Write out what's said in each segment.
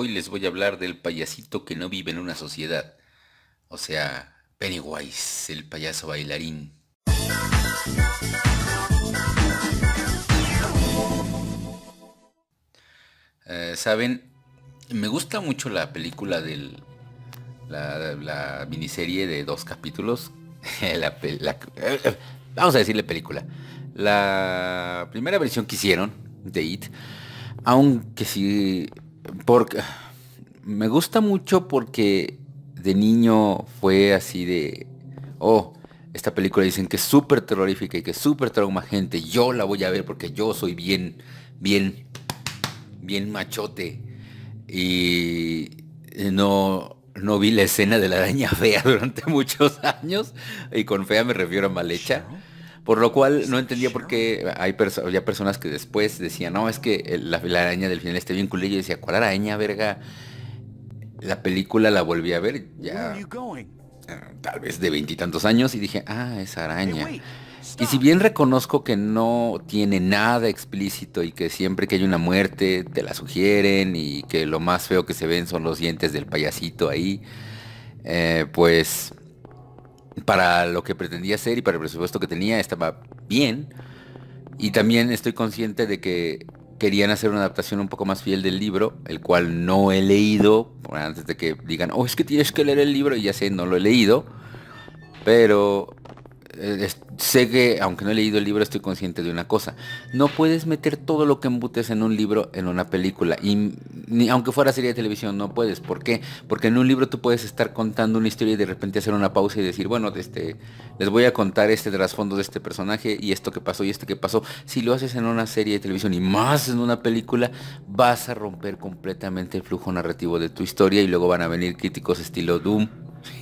Hoy les voy a hablar del payasito que no vive en una sociedad. O sea, Pennywise, el payaso bailarín. Eh, Saben, me gusta mucho la película del... La, miniserie de dos capítulos. vamos a decirle película. La primera versión que hicieron de It, aunque sí, porque me gusta mucho porque de niño fue así de, oh, esta película dicen que es súper terrorífica y que es súper trauma gente, yo la voy a ver porque yo soy bien, bien, bien machote. Y no, no vi la escena de la araña fea durante muchos años. Y con fea me refiero a mal hecha. Por lo cual no entendía por qué hay había personas que después decían, no, es que la, araña del final está bien culillo. Y decía, ¿cuál araña, verga? La película la volví a ver ya eh, tal vez de veintitantos años y dije, ah, esa araña. Y si bien reconozco que no tiene nada explícito y que siempre que hay una muerte te la sugieren y que lo más feo que se ven son los dientes del payasito ahí, eh, pues para lo que pretendía hacer y para el presupuesto que tenía estaba bien. Y también estoy consciente de que querían hacer una adaptación un poco más fiel del libro, el cual no he leído, antes de que digan, oh, es que tienes que leer el libro, y ya sé, no lo he leído, pero eh, sé que, aunque no he leído el libro, estoy consciente de una cosa. No puedes meter todo lo que embutes en un libro en una película. Y ni, aunque fuera serie de televisión, no puedes. ¿Por qué? Porque en un libro tú puedes estar contando una historia y de repente hacer una pausa y decir, bueno, este, les voy a contar este trasfondo de este personaje y esto que pasó y esto que pasó. Si lo haces en una serie de televisión y más en una película, vas a romper completamente el flujo narrativo de tu historia y luego van a venir críticos estilo Doom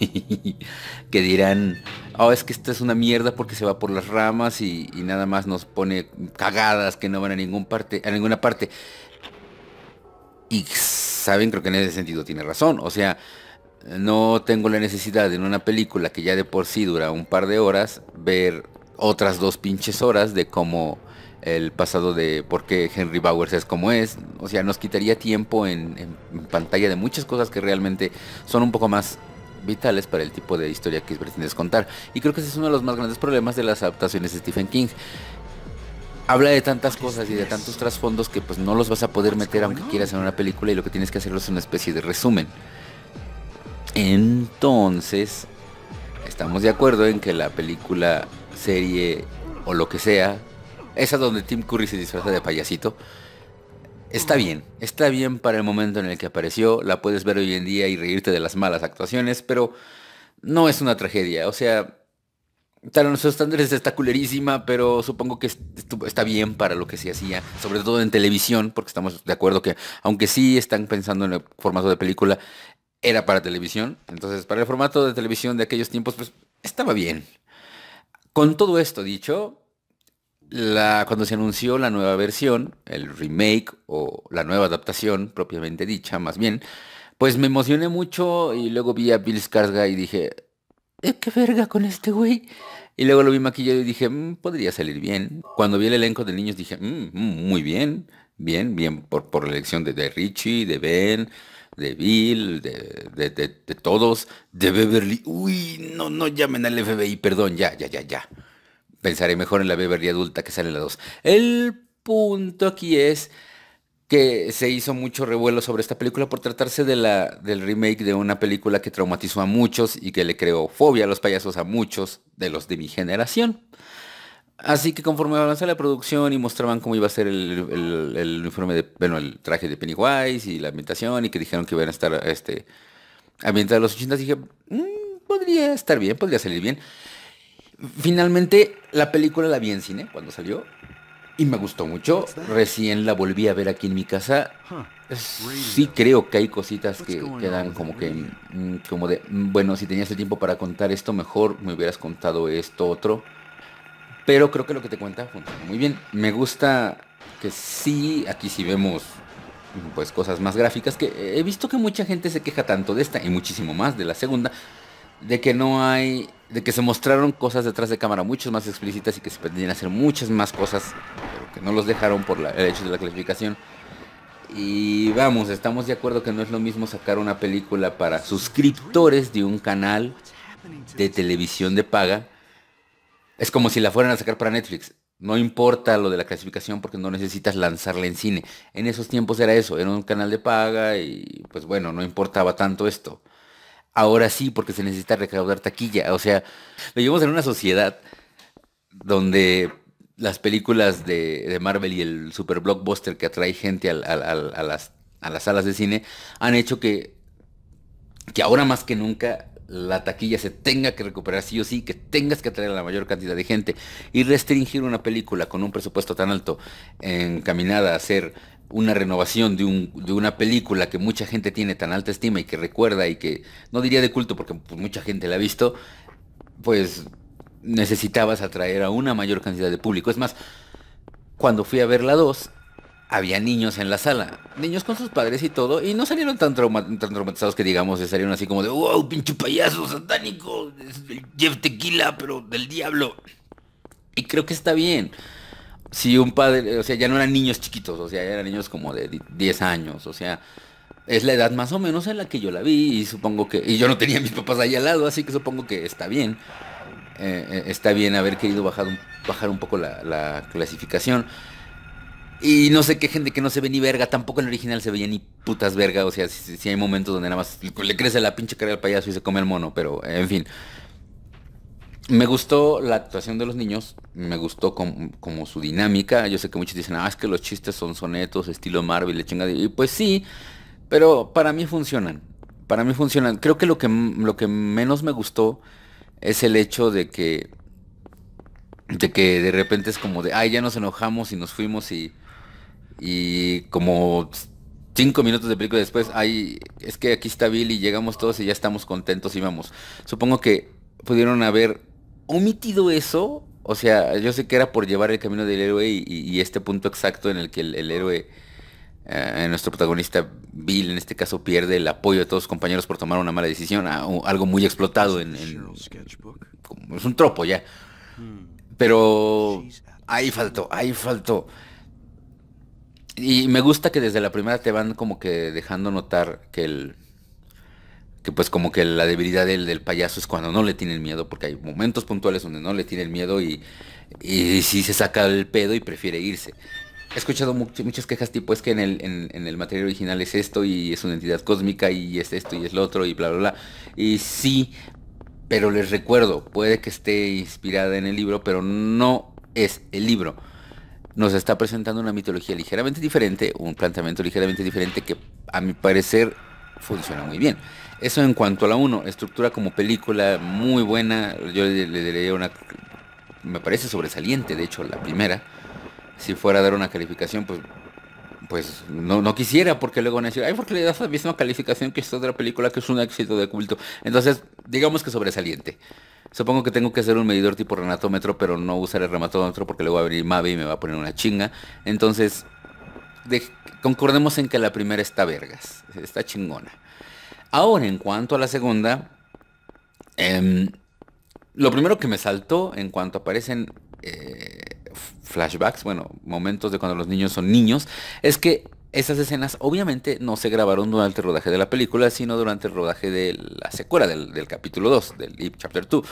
que dirán, oh, es que esta es una mierda porque se va por las ramas y, nada más nos pone cagadas que no van a ningún parte, a ninguna parte. Y saben, creo que en ese sentido tiene razón. O sea, no tengo la necesidad en una película que ya de por sí dura un par de horas, ver otras dos pinches horas de cómo el pasado de por qué Henry Bowers es como es. O sea, nos quitaría tiempo en, en, pantalla de muchas cosas que realmente son un poco más vitales para el tipo de historia que pretendes contar. Y creo que ese es uno de los más grandes problemas de las adaptaciones de Stephen King. Habla de tantas cosas y de tantos trasfondos que pues no los vas a poder meter aunque quieras en una película y lo que tienes que hacerlo es una especie de resumen. Entonces, estamos de acuerdo en que la película, serie o lo que sea, esa donde Tim Curry se disfraza de payasito, Está bien, está bien para el momento en el que apareció, la puedes ver hoy en día y reírte de las malas actuaciones, pero no es una tragedia, o sea, tal nuestros estándares está culerísima, pero supongo que está bien para lo que se hacía, sobre todo en televisión, porque estamos de acuerdo que, aunque sí están pensando en el formato de película, era para televisión, entonces para el formato de televisión de aquellos tiempos, pues estaba bien. Con todo esto dicho, cuando se anunció la nueva versión, el remake o la nueva adaptación propiamente dicha, más bien, pues me emocioné mucho y luego vi a Bill Skarsgård y dije, ¿Eh, ¿qué verga con este güey? Y luego lo vi maquillado y dije, mm, podría salir bien. Cuando vi el elenco de niños dije, mm, mm, muy bien, bien, bien por, por la elección de, Richie, de Ben, de Bill, de, de, de, todos, de Beverly. Uy, no, no llamen al FBI, perdón, ya, ya, ya, ya pensaré mejor en la Beverly adulta que sale en la 2. El punto aquí es que se hizo mucho revuelo sobre esta película por tratarse del remake de una película que traumatizó a muchos y que le creó fobia a los payasos a muchos de los de mi generación. Así que conforme avanzaba la producción y mostraban cómo iba a ser el, uniforme de, bueno, el traje de Pennywise y la ambientación y que dijeron que iban a estar este, ambientados los 80, dije, mm, podría estar bien, podría salir bien. Finalmente, la película la vi en cine cuando salió y me gustó mucho. Recién la volví a ver aquí en mi casa. Sí creo que hay cositas que quedan como que, mm, como de, mm, bueno, si tenías el tiempo para contar esto, mejor me hubieras contado esto otro. Pero creo que lo que te cuenta funciona muy bien. Me gusta que sí, aquí sí vemos pues cosas más gráficas, que he visto que mucha gente se queja tanto de esta y muchísimo más de la segunda, de que no hay de que se mostraron cosas detrás de cámara mucho más explícitas y que se pretendían hacer muchas más cosas, pero que no los dejaron por el hecho de la clasificación. Y vamos, estamos de acuerdo que no es lo mismo sacar una película para suscriptores de un canal de televisión de paga. Es como si la fueran a sacar para Netflix. No importa lo de la clasificación porque no necesitas lanzarla en cine. En esos tiempos era eso, era un canal de paga y pues bueno, no importaba tanto esto. Ahora sí, porque se necesita recaudar taquilla. O sea, vivimos en una sociedad donde las películas de, Marvel y el super blockbuster que atrae gente a, las, a las salas de cine han hecho que, que ahora más que nunca la taquilla se tenga que recuperar sí o sí, que tengas que atraer a la mayor cantidad de gente y restringir una película con un presupuesto tan alto encaminada a hacer una renovación de, un, de, una película que mucha gente tiene tan alta estima y que recuerda y que no diría de culto porque pues, mucha gente la ha visto, pues necesitabas atraer a una mayor cantidad de público. Es más, cuando fui a ver la 2, había niños en la sala, niños con sus padres y todo, y no salieron tan, traumatizados que digamos, salieron así como de, wow, pinche payaso satánico, Jeff Tequila, pero del diablo. Y creo que está bien si un padre, o sea, ya no eran niños chiquitos, o sea, eran niños como de 10 años, o sea, es la edad más o menos en la que yo la vi y supongo que, y yo no tenía a mis papás ahí al lado, así que supongo que está bien, eh, eh, está bien haber querido bajar un, bajar un poco la, clasificación. Y no sé qué gente que no se ve ni verga, tampoco en el original se veía ni putas verga, o sea, si, hay momentos donde nada más le crece la pinche cara al payaso y se come el mono, pero en fin. Me gustó la actuación de los niños, me gustó como, su dinámica. Yo sé que muchos dicen, ah, es que los chistes son sonetos, estilo Marvel, le chinga. Y pues sí, pero para mí funcionan. Para mí funcionan. Creo que lo que, lo que menos me gustó es el hecho de que, de que de repente es como de, ay, ya nos enojamos y nos fuimos y, y como cinco minutos de película después, ay, es que aquí está Bill y llegamos todos y ya estamos contentos y vamos. Supongo que pudieron haber omitido eso, o sea, yo sé que era por llevar el camino del héroe y, este punto exacto en el que el, héroe, eh, nuestro protagonista Bill en este caso pierde el apoyo de todos sus compañeros por tomar una mala decisión, algo muy explotado en, es un tropo ya. Pero ahí faltó, ahí faltó. Y me gusta que desde la primera te van como que dejando notar que el, que pues como que la debilidad del, del, payaso es cuando no le tienen miedo, porque hay momentos puntuales donde no le tienen miedo y, y sí se saca el pedo y prefiere irse. He escuchado muchas quejas tipo es que en el, en, el material original es esto y es una entidad cósmica y es esto y es lo otro y bla bla bla. Y sí, pero les recuerdo, puede que esté inspirada en el libro, pero no es el libro. Nos está presentando una mitología ligeramente diferente, un planteamiento ligeramente diferente que a mi parecer funciona muy bien. Eso en cuanto a la 1, estructura como película muy buena, yo le, daría una, me parece sobresaliente, de hecho la primera, si fuera a dar una calificación, pues pues no, no quisiera, porque luego van a decir, ay, porque le das la misma calificación que esta otra película que es un éxito de culto. Entonces, digamos que sobresaliente. Supongo que tengo que hacer un medidor tipo renatómetro, pero no usar el renatómetro porque luego va a venir Mavi y me va a poner una chinga. Entonces, concordemos en que la primera está vergas, está chingona. Ahora, en cuanto a la segunda, em, lo primero que me saltó en cuanto aparecen eh, flashbacks, bueno, momentos de cuando los niños son niños, es que esas escenas obviamente no se grabaron durante el rodaje de la película, sino durante el rodaje de la secuela del, capítulo 2, del Chapter 2.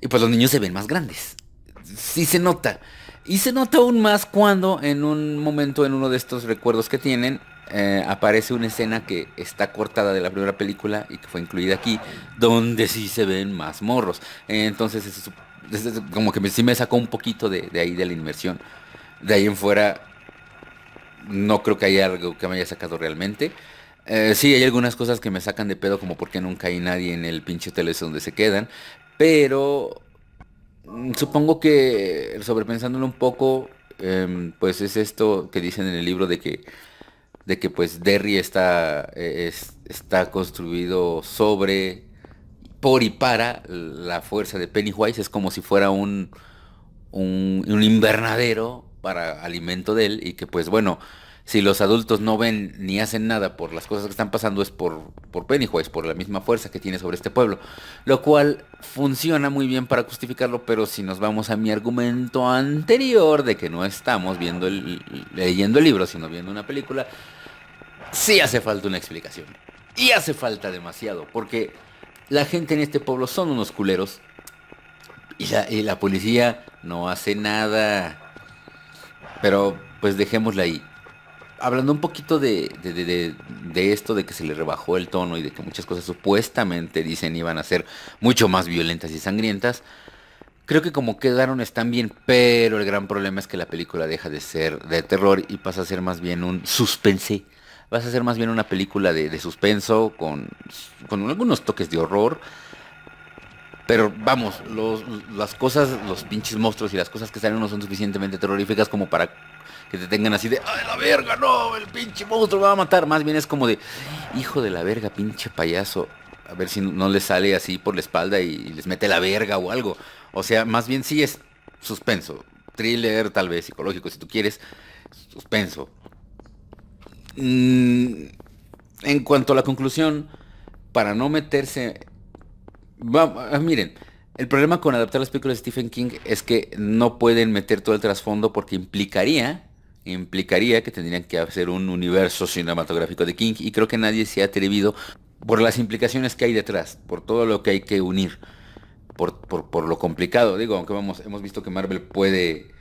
Y pues los niños se ven más grandes. Sí se nota. Y se nota aún más cuando en un momento, en uno de estos recuerdos que tienen, eh, aparece una escena que está cortada de la primera película y que fue incluida aquí, donde sí se ven más morros. entonces, es, como que sí me sacó un poquito de, ahí de la inmersión. De ahí en fuera, no creo que haya algo que me haya sacado realmente. Eh, sí, hay algunas cosas que me sacan de pedo, como porque nunca hay nadie en el pinche hotel donde se quedan. Pero supongo que sobrepensándolo un poco, em, pues es esto que dicen en el libro de que de que pues Derry está, eh, está construido sobre, por y para la fuerza de Pennywise, es como si fuera un, un invernadero para alimento de él y que pues bueno, si los adultos no ven ni hacen nada por las cosas que están pasando es por, por Pennywise, por la misma fuerza que tiene sobre este pueblo. Lo cual funciona muy bien para justificarlo, pero si nos vamos a mi argumento anterior de que no estamos viendo el, leyendo el libro, sino viendo una película, sí hace falta una explicación. Y hace falta demasiado, porque la gente en este pueblo son unos culeros. Y la, y la policía no hace nada. Pero pues dejémosla ahí. Hablando un poquito de, de, esto, de que se le rebajó el tono y de que muchas cosas supuestamente dicen iban a ser mucho más violentas y sangrientas, creo que como quedaron están bien, pero el gran problema es que la película deja de ser de terror y pasa a ser más bien un suspense. Vas a ser más bien una película de, suspenso con, con algunos toques de horror pero vamos, las cosas, los pinches monstruos y las cosas que salen no son suficientemente terroríficas como para que te tengan así de, ¡ay, la verga! No, el pinche monstruo me va a matar. Más bien es como de, hijo de la verga, pinche payaso. A ver si no le sale así por la espalda y les mete la verga o algo. O sea, más bien sí es suspenso. Thriller, tal vez psicológico, si tú quieres. Suspenso. Mm, en cuanto a la conclusión, para no meterse Ah, miren, el problema con adaptar las películas de Stephen King es que no pueden meter todo el trasfondo porque implicaría, implicaría que tendrían que hacer un universo cinematográfico de King y creo que nadie se ha atrevido por las implicaciones que hay detrás, por todo lo que hay que unir, por, por, lo complicado. Digo, aunque vamos, hemos visto que Marvel puede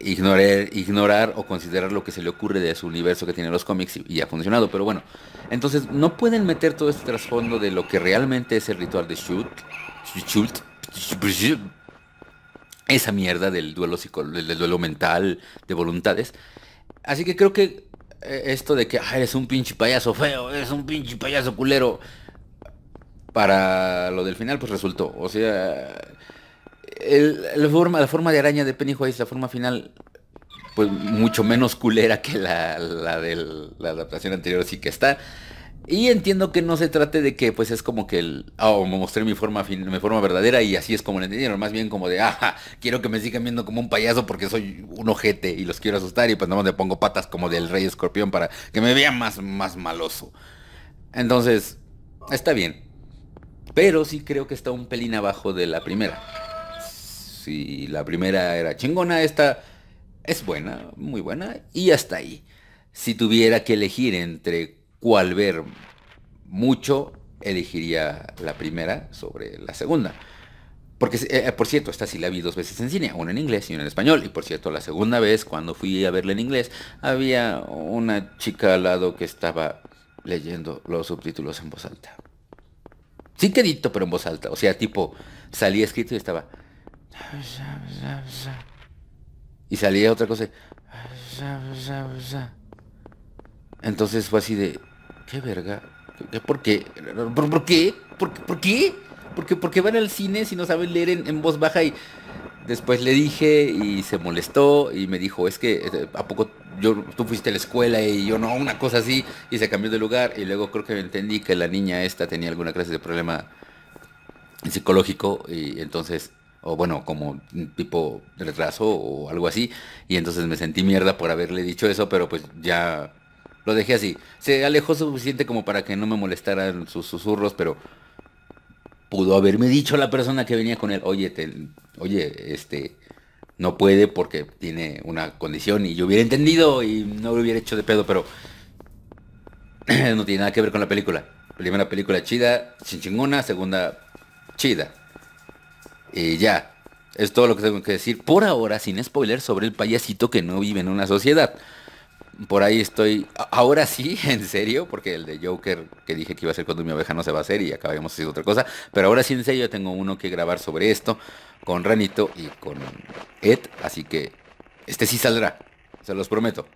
ignorar, ignorar o considerar lo que se le ocurre de su universo que tiene los cómics y, ha funcionado. Pero bueno, entonces no pueden meter todo este trasfondo de lo que realmente es el ritual de Shult. Esa mierda del duelo, del duelo mental, de voluntades. Así que creo que eh, esto de que es eres un pinche payaso feo, es un pinche payaso culero, para lo del final pues resultó. O sea, la, forma, la forma de araña de Pennywise, la forma final, pues mucho menos culera que la, la de la adaptación anterior sí que está. Y entiendo que no se trate de que pues es como que el, oh, me mostré mi forma, mi forma verdadera y así es como lo entendieron, más bien como de, ah, quiero que me sigan viendo como un payaso porque soy un ojete y los quiero asustar y pues no me pongo patas como del rey escorpión para que me vean más, más maloso. Entonces, está bien. Pero sí creo que está un pelín abajo de la primera si la primera era chingona, esta es buena, muy buena, y hasta ahí. Si tuviera que elegir entre cuál ver mucho, elegiría la primera sobre la segunda. Porque, eh, por cierto, esta sí la vi dos veces en cine, una en inglés y una en español. Y por cierto, la segunda vez, cuando fui a verla en inglés, había una chica al lado que estaba leyendo los subtítulos en voz alta. Sí pero en voz alta. O sea, tipo, salía escrito y estaba... Y salía otra cosa. Entonces fue así de, ¿qué verga? ¿Por qué? ¿Por, qué? ¿Por, por qué? Porque, porque van al cine si no saben leer en, voz baja y después le dije y se molestó y me dijo, es que eh, a poco tú fuiste a la escuela y yo no, una cosa así, y se cambió de lugar y luego creo que entendí que la niña esta tenía alguna clase de problema psicológico y entonces o bueno, como tipo retraso o algo así, y entonces me sentí mierda por haberle dicho eso, pero pues ya lo dejé así. Se alejó suficiente como para que no me molestaran sus susurros, pero pudo haberme dicho la persona que venía con él, oye, oye, este, no puede porque tiene una condición y yo hubiera entendido y no lo hubiera hecho de pedo, pero no tiene nada que ver con la película. Primera película chida, chingona, segunda chida. Y ya, es todo lo que tengo que decir por ahora, sin spoiler, sobre el payasito que no vive en una sociedad. Por ahí estoy, ahora sí, en serio, porque el de Joker que dije que iba a ser cuando mi oveja no se va a hacer y acabamos haciendo otra cosa. Pero ahora sí, en serio, tengo uno que grabar sobre esto con Ranito y con Ed. Así que este sí saldrá, se los prometo.